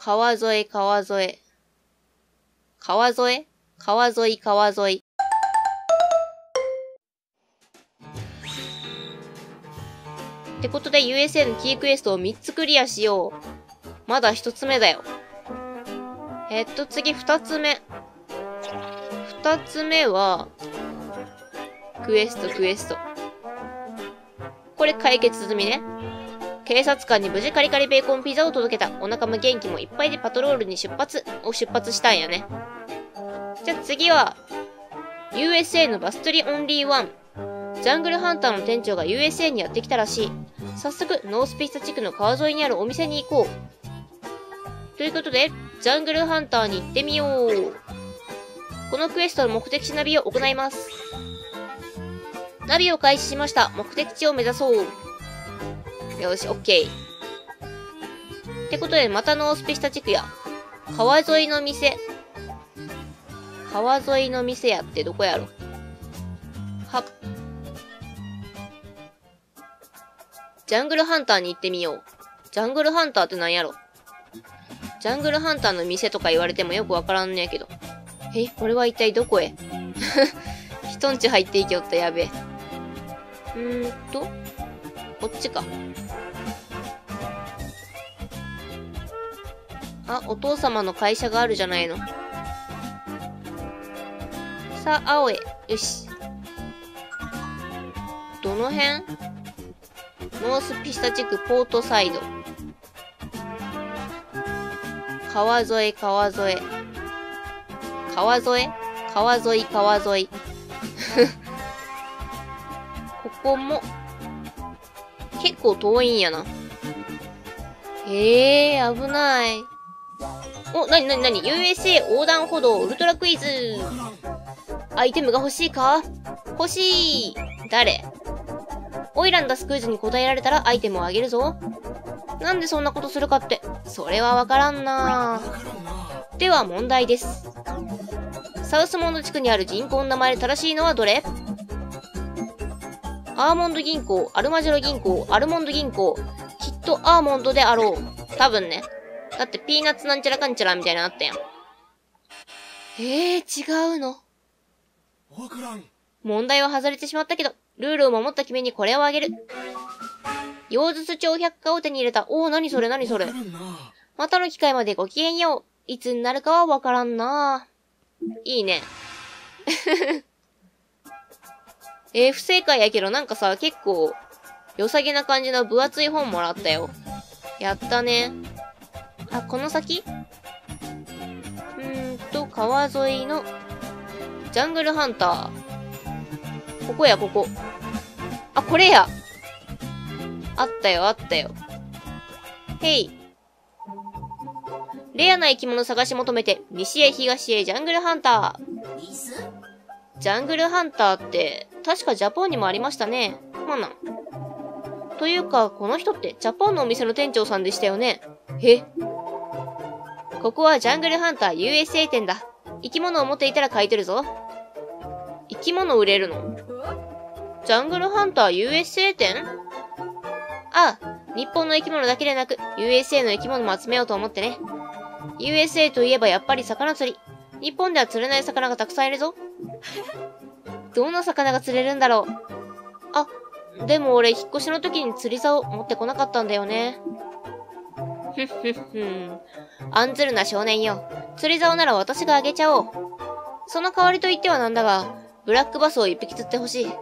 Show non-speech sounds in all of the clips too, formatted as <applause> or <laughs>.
川沿い、川沿い。川沿い？川沿い、川沿い。ってことで USA のキークエストを3つクリアしよう。まだ1つ目だよ。えっと、次2つ目。2つ目は、クエスト、クエスト。これ解決済みね。警察官に無事カリカリベーコンピザを届けた。お腹も元気もいっぱいでパトロールに出発、を出発したんやね。じゃあ次は、USA のバス釣りオンリーワン。ジャングルハンターの店長が USA にやってきたらしい。早速、ノースピスタ地区の川沿いにあるお店に行こう。ということで、ジャングルハンターに行ってみよう。このクエストの目的地ナビを行います。ナビを開始しました。目的地を目指そう。よし、オッケー。ってことで、またノースピスタ地区や。川沿いの店。川沿いの店やってどこやろ？は。ジャングルハンターに行ってみよう。ジャングルハンターって何やろ？ジャングルハンターの店とか言われてもよくわからんねやけど。え、これは一体どこへ？<laughs> 人んち入っていきよったやべえ。うーんと、こっちか。あ、お父様の会社があるじゃないの。さあ、青へ。よし。どの辺？ノースピスタ地区ポートサイド。川沿い、川沿い。川沿い？川沿い、川沿い。<laughs> ここも、結構遠いんやな。ええー、危ない。お、なになになに ?USA 横断歩道ウルトラクイズアイテムが欲しいか？欲しい誰？オイランダスクイズに答えられたらアイテムをあげるぞ。なんでそんなことするかって、それはわからんなでは問題です。サウスモンド地区にある人口の名前で正しいのはどれ？アーモンド銀行、アルマジロ銀行、アルモンド銀行。きっとアーモンドであろう。多分ね。だってピーナッツなんちゃらかんちゃらみたいなのあったやん。えー、違うの？わからん。問題は外れてしまったけど、ルールを守った君にこれをあげる。妖術帳百科を手に入れた。おお、なにそれなにそれ。またの機会までごきげんよう。いつになるかはわからんないいね。<laughs> えー、不正解やけどなんかさ、結構、良さげな感じの分厚い本もらったよ。やったね。あ、この先？うーんと、川沿いの、ジャングルハンター。ここや、ここ。あ、これやあったよ、あったよ。へい。レアな生き物探し求めて、西へ東へジャングルハンター。ジャングルハンターって、確かジャポンにもありましたね。まあな。というか、この人ってジャポンのお店の店長さんでしたよね。えここはジャングルハンター USA 店だ。生き物を持っていたら買い取るぞ。生き物売れるの？ジャングルハンター USA 店？ああ、日本の生き物だけでなく、USA の生き物も集めようと思ってね。USA といえばやっぱり魚釣り。日本では釣れない魚がたくさんいるぞ。<laughs> どんな魚が釣れるんだろう？あ、でも俺引っ越しの時に釣り竿持ってこなかったんだよね。ふっふっふん。案ずるな少年よ。釣り竿なら私があげちゃおう。その代わりと言ってはなんだが、ブラックバスを一匹釣ってほしい。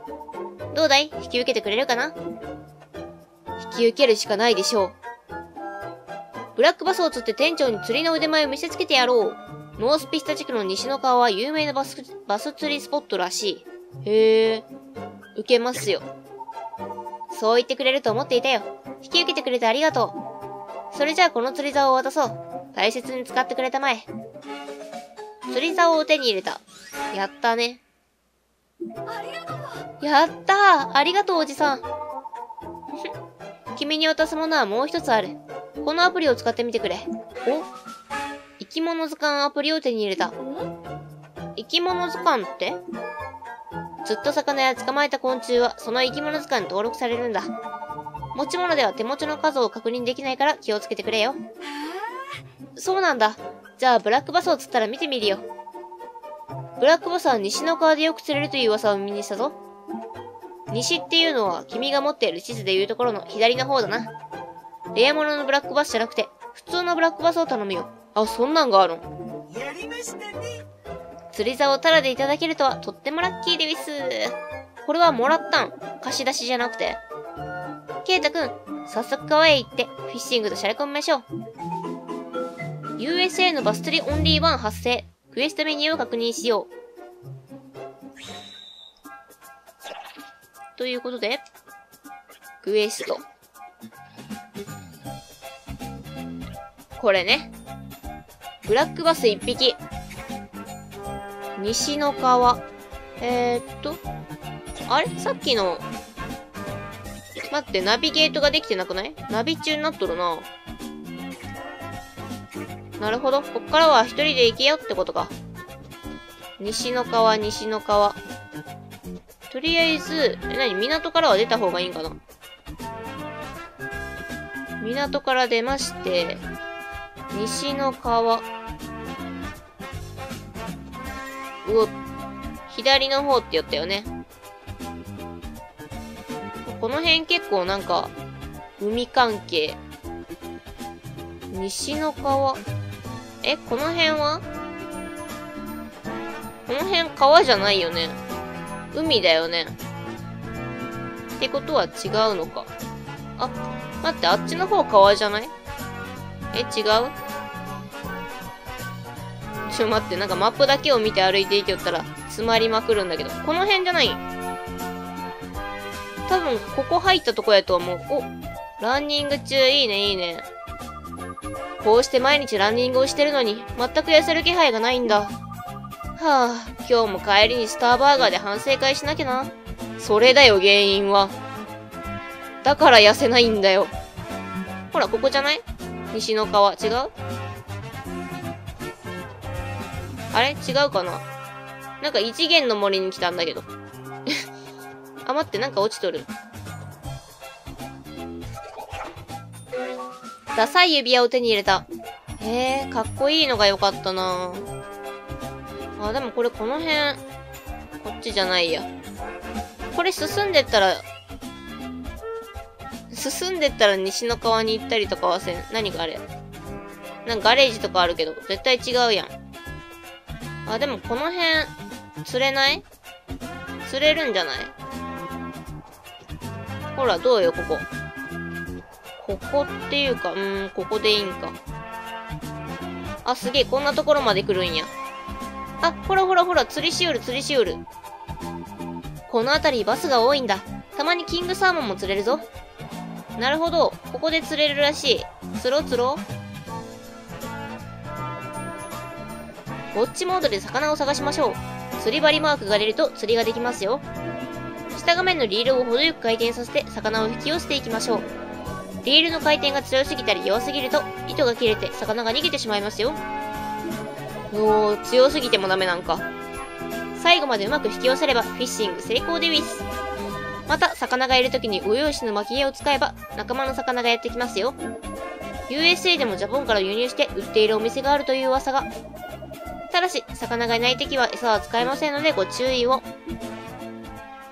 どうだい？引き受けてくれるかな？引き受けるしかないでしょう。ブラックバスを釣って店長に釣りの腕前を見せつけてやろう。ノースピスタ地区の西の川は有名なバス、バス釣りスポットらしい。へえ、受けますよ。そう言ってくれると思っていたよ。引き受けてくれてありがとう。それじゃあこの釣り竿を渡そう。大切に使ってくれたまえ。釣り竿を手に入れた。やったね。やったーありがとうおじさん。君に渡すものはもう一つある。このアプリを使ってみてくれ。お？生き物図鑑アプリを手に入れた。生き物図鑑って？釣った魚や捕まえた昆虫はその生き物図鑑に登録されるんだ。持ち物では手持ちの数を確認できないから気をつけてくれよ。そうなんだ。じゃあ、ブラックバスを釣ったら見てみるよ。ブラックバスは西の川でよく釣れるという噂を耳にしたぞ。西っていうのは君が持っている地図でいうところの左の方だな。レアモノのブラックバスじゃなくて、普通のブラックバスを頼むよ。あ、そんなんがあるのやりましたね。釣り竿をタダでいただけるとはとってもラッキーでウィス。これはもらったん貸し出しじゃなくて。ケイタくん、早速川へ行ってフィッシングとシャレ込みましょう。USA のバス釣りオンリーワン発生。クエストメニューを確認しよう。ということで、クエスト。これね。ブラックバス1匹。西の川。えー、っと。あれ？さっきの。待って、ナビゲートができてなくない？ナビ中になっとるな。なるほど。こっからは一人で行けよってことか。西の川、西の川。とりあえず、え、なに港からは出た方がいいんかな？港から出まして、西の川。うお、左の方って言ったよね。この辺結構なんか、海関係。西の川。え、この辺は？この辺川じゃないよね。海だよね。ってことは違うのか。あ、待って、あっちの方川じゃない？え、違う？ちょ、待って、なんかマップだけを見て歩いていけよったら、詰まりまくるんだけど。この辺じゃない？多分、ここ入ったとこやと思う。お、ランニング中、いいね、いいね。こうして毎日ランニングをしてるのに、全く痩せる気配がないんだ。はあ、今日も帰りにスターバーガーで反省会しなきゃな。それだよ、原因は。だから痩せないんだよ。ほら、ここじゃない？西の川。違う？あれ？違うかな？なんか異次元の森に来たんだけど。あ、待って、なんか落ちとる。ダサい指輪を手に入れた。へえ、かっこいいのが良かったなあ、でもこれこの辺、こっちじゃないや。これ進んでったら、進んでったら西の川に行ったりとかはせん。何かあれ？なんかガレージとかあるけど、絶対違うやん。あ、でもこの辺、釣れない？釣れるんじゃない？ほら、どうよ、ここ。ここっていうか、うーん、ここでいいんか。あ、すげえ、こんなところまで来るんや。あ、ほらほらほら、釣りしおる、釣りしおる。この辺りバスが多いんだ。たまにキングサーモンも釣れるぞ。なるほど、ここで釣れるらしい。釣ろう釣ろう。ウォッチモードで魚を探しましょう。釣り針マークが出ると釣りができますよ。下画面のリールを程よく回転させて魚を引き寄せていきましょう。リールの回転が強すぎたり弱すぎると、糸が切れて魚が逃げてしまいますよ。おー、強すぎてもダメなんか。最後までうまく引き寄せれば、フィッシング成功でウィス。また、魚がいる時に泳用紙の巻き絵を使えば、仲間の魚がやってきますよ。USA でもジャポンから輸入して売っているお店があるという噂が。ただし、魚がいない時は餌は使えませんのでご注意を。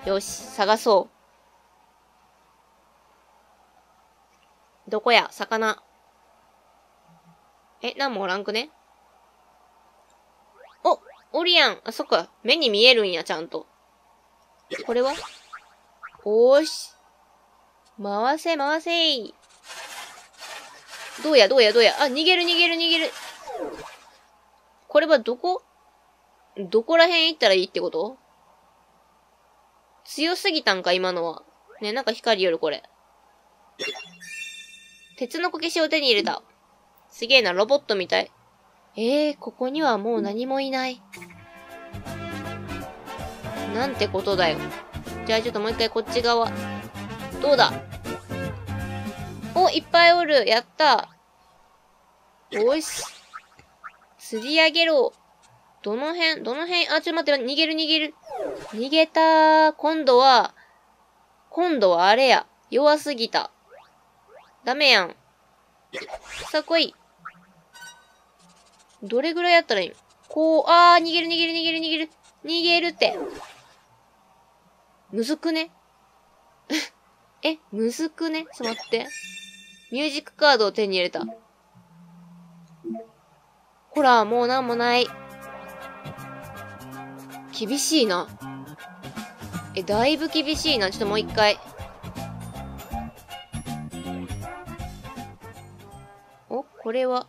よし、探そう。どこや？魚。え、なんもおらんくね？おおりやんあ、そっか。目に見えるんや、ちゃんと。これは？おーし。回せ、回せー。どうや、どうや、どうや？あ、逃げる、逃げる、逃げる。これはどこ？どこら辺行ったらいいってこと？強すぎたんか、今のは。ね、なんか光よる、これ。鉄のこけしを手に入れた。すげえな、ロボットみたい。えー、ここにはもう何もいない。なんてことだよ。じゃあちょっともう一回こっち側。どうだ？お、いっぱいおる。やった。よし。釣り上げろ。どの辺どの辺あ、ちょっと待って、逃げる逃げる。逃げたー。今度は、今度はあれや。弱すぎた。ダメやん。さあ来い。どれぐらいやったらいいの？こう、あー、逃げる逃げる逃げる逃げる。逃げるって。むずくね？<laughs> え、むずくね？ちょっと待って。ミュージックカードを手に入れた。ほら、もうなんもない。厳しいな。え、だいぶ厳しいな。ちょっともう一回。お、これは。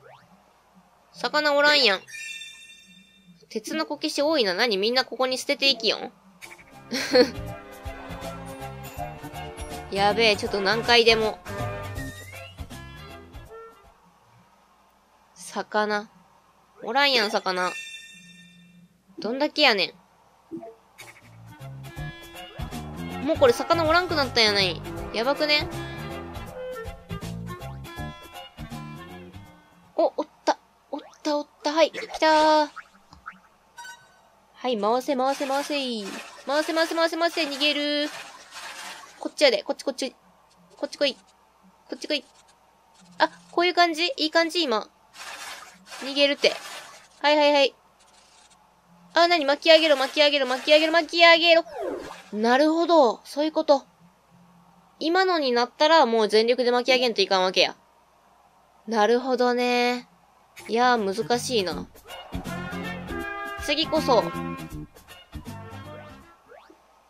魚おらんやん。鉄のこけし多いな。何みんなここに捨てていきよん <laughs> やべえ、ちょっと何回でも。魚。おらんやん、魚。どんだけやねん。もうこれ魚おらんくなったんやない。やばくね？お、おった。おった、おった。はい、来たー。はい、回せ、回せ、回せ。回せ、回せ、回せ、回せ。逃げるー。こっちやで。こっち、こっち。こっち来い。こっち来い。あ、こういう感じ？いい感じ今。逃げるって。はいはいはい。あ、なに巻き上げろ、巻き上げろ、巻き上げろ、巻き上げろ。なるほど。そういうこと。今のになったらもう全力で巻き上げんといかんわけや。なるほどね。いやー、難しいな。次こそ、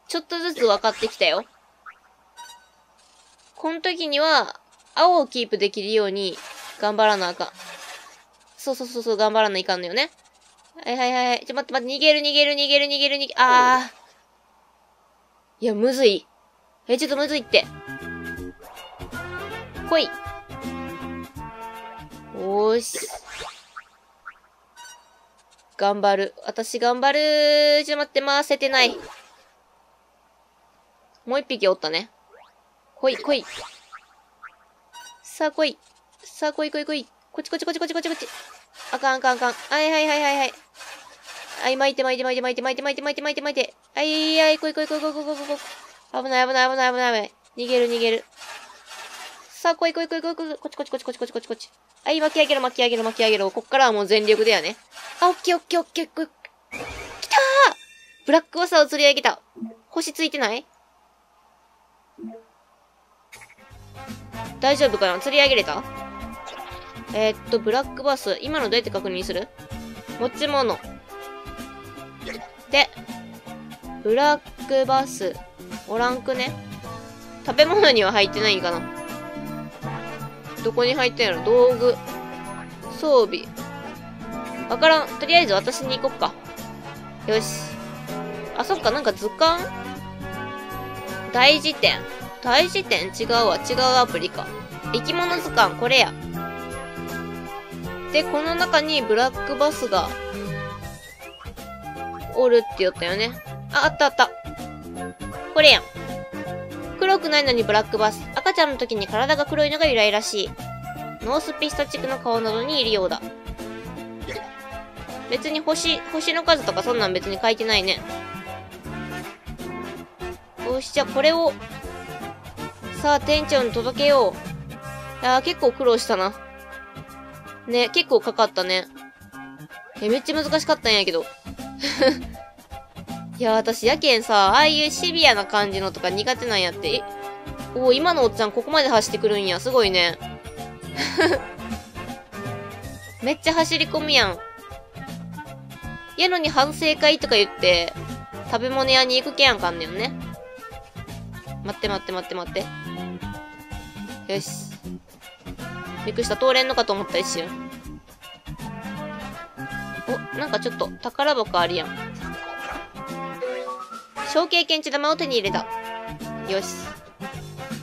ちょっとずつ分かってきたよ。この時には、青をキープできるように、頑張らなあかん。そうそうそうそう、頑張らないかんのよね。はいはいはい。ちょ、待って待って、逃げる逃げる逃げる逃げる逃げ、あー。いや、むずい。え、ちょっとむずいって。来い。おーし。頑張る。私頑張る。ちょっと待って、回せてない。もう一匹おったね。来い、来い。さあ来い。さあ来い来い来い。こっちこっちこっちこっちこっちこっち。あかんあかんあかん。はいはいはいはいはい。はい、巻いて巻いて巻いて巻いて巻いて巻いて巻いて巻いて巻いて。はいはい、来い来い来い来い来い来い来い。危ない危ない危ない危ない危ない。逃げる逃げる。さあ来い来い来い来い来い。こっちこっちこっちこっちこっちこっちこっち。はい、巻き上げろ巻き上げろ巻き上げろ。こっからはもう全力でやね。あ、オッケーオッケーオッケー。きたーブラックバサを釣り上げた。星ついてない？大丈夫かな？釣り上げれた？えー、っと、ブラックバス。今のどうやって確認する？持ち物。で、ブラックバス。おらんくね？食べ物には入ってないんかな？どこに入ってんやろ？道具。装備。わからん。とりあえず私に行こっか。よし。あ、そっか、なんか図鑑？大辞典。大辞典？違うわ。違うアプリか。生き物図鑑、これや。で、この中にブラックバスが、おるって言ったよね。あ、あったあった。これやん。黒くないのにブラックバス。赤ちゃんの時に体が黒いのが由来らしい。ノースピスタ地区の川などにいるようだ。別に星、星の数とかそんなん別に書いてないね。よし、じゃあこれをさあ、店長に届けよう。いや結構苦労したな。ね、結構かかったね。え、めっちゃ難しかったんやけど。<laughs> いや、私、やけんさ、ああいうシビアな感じのとか苦手なんやって。え、お今のおっちゃんここまで走ってくるんや。すごいね。<laughs> めっちゃ走り込みやん。やのに反省会とか言って、食べ物屋に行くけやんかんねんね。待って待って待って待って。よし。びっくりした。通れんのかと思った一瞬。お、なんかちょっと宝箱あるやん。小経験値玉を手に入れた。よし。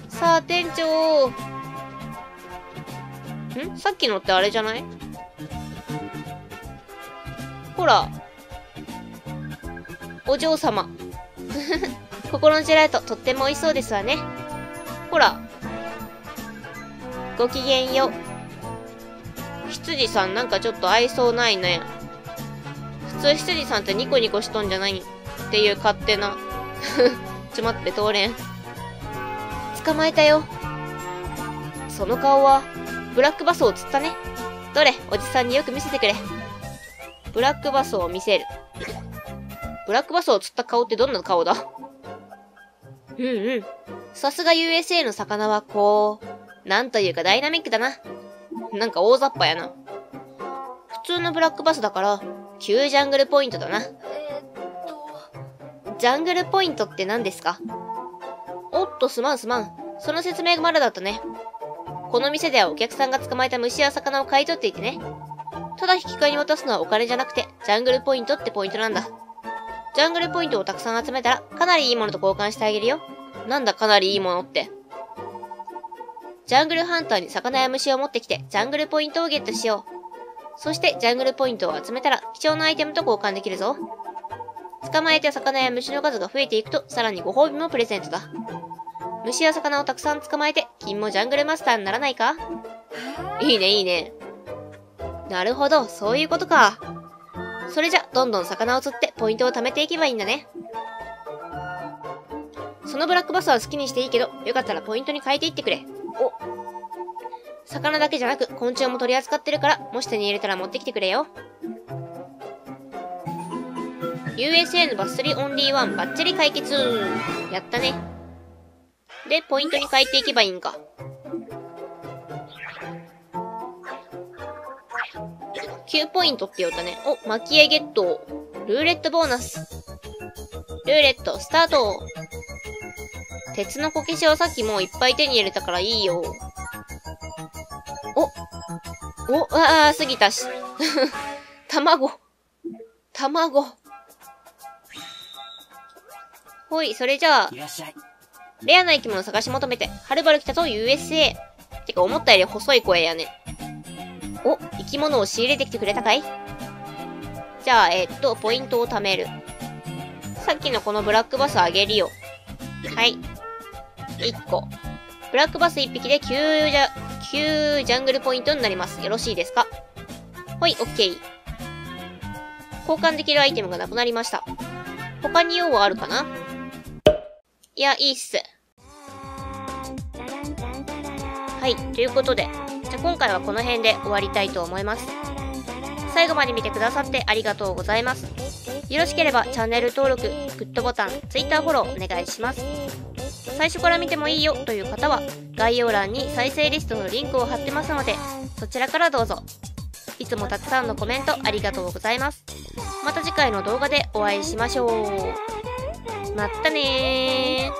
さあ、店長。ん？さっきのってあれじゃない？ほら。お嬢様。<laughs> 心のジェラート、とっても美味しそうですわね。ほら。ごきげんよう。羊さんなんかちょっと愛想ないね。通羊さんってニコニコしとんじゃないっていう勝手な。<laughs> ちょ待って、通れん。捕まえたよ。その顔は、ブラックバスを釣ったね。どれ、おじさんによく見せてくれ。ブラックバスを見せる。ブラックバスを釣った顔ってどんな顔だ？うんうん。さすが USA の魚はこう、なんというかダイナミックだな。なんか大雑把やな。普通のブラックバスだから、旧ジャングルポイントだな。えっとジャングルポイントって何ですか？おっと、すまんすまん。その説明がまだだったね。この店ではお客さんが捕まえた虫や魚を買い取っていてね。ただ引き換えに渡すのはお金じゃなくて、ジャングルポイントってポイントなんだ。ジャングルポイントをたくさん集めたら、かなりいいものと交換してあげるよ。なんだかなりいいものって。ジャングルハンターに魚や虫を持ってきて、ジャングルポイントをゲットしよう。そして、ジャングルポイントを集めたら、貴重なアイテムと交換できるぞ。捕まえた魚や虫の数が増えていくと、さらにご褒美もプレゼントだ。虫や魚をたくさん捕まえて、君もジャングルマスターにならないか？いいね、いいね。なるほど、そういうことか。それじゃ、どんどん魚を釣ってポイントを貯めていけばいいんだね。そのブラックバスは好きにしていいけど、よかったらポイントに変えていってくれ。お。魚だけじゃなく、昆虫も取り扱ってるから、もし手に入れたら持ってきてくれよ。USA のバッス釣りオンリーワンバッチリ解決やったね。で、ポイントに変えていけばいいんか。9ポイントって言うとね。お、巻き絵ゲット。ルーレットボーナス。ルーレット、スタート。鉄のこけしをさっきもういっぱい手に入れたからいいよ。お、お、ああ、過ぎたし。<laughs> 卵。卵。ほい、それじゃあ、レアな生き物探し求めて、はるばる来たぞ USA。てか思ったより細い声やね。お、生き物を仕入れてきてくれたかい？じゃあ、えー、っと、ポイントを貯める。さっきのこのブラックバスあげるよ。はい。1個。ブラックバス1匹で9じゃ、9ジャングルポイントになります。よろしいですかほい、オッケー。交換できるアイテムがなくなりました。他に用はあるかないや、いいっす。はい、ということで、じゃ今回はこの辺で終わりたいと思います。最後まで見てくださってありがとうございます。よろしければチャンネル登録、グッドボタン、Twitter フォローお願いします。最初から見てもいいよという方は概要欄に再生リストのリンクを貼ってますのでそちらからどうぞ。いつもたくさんのコメントありがとうございます。また次回の動画でお会いしましょう。まったね。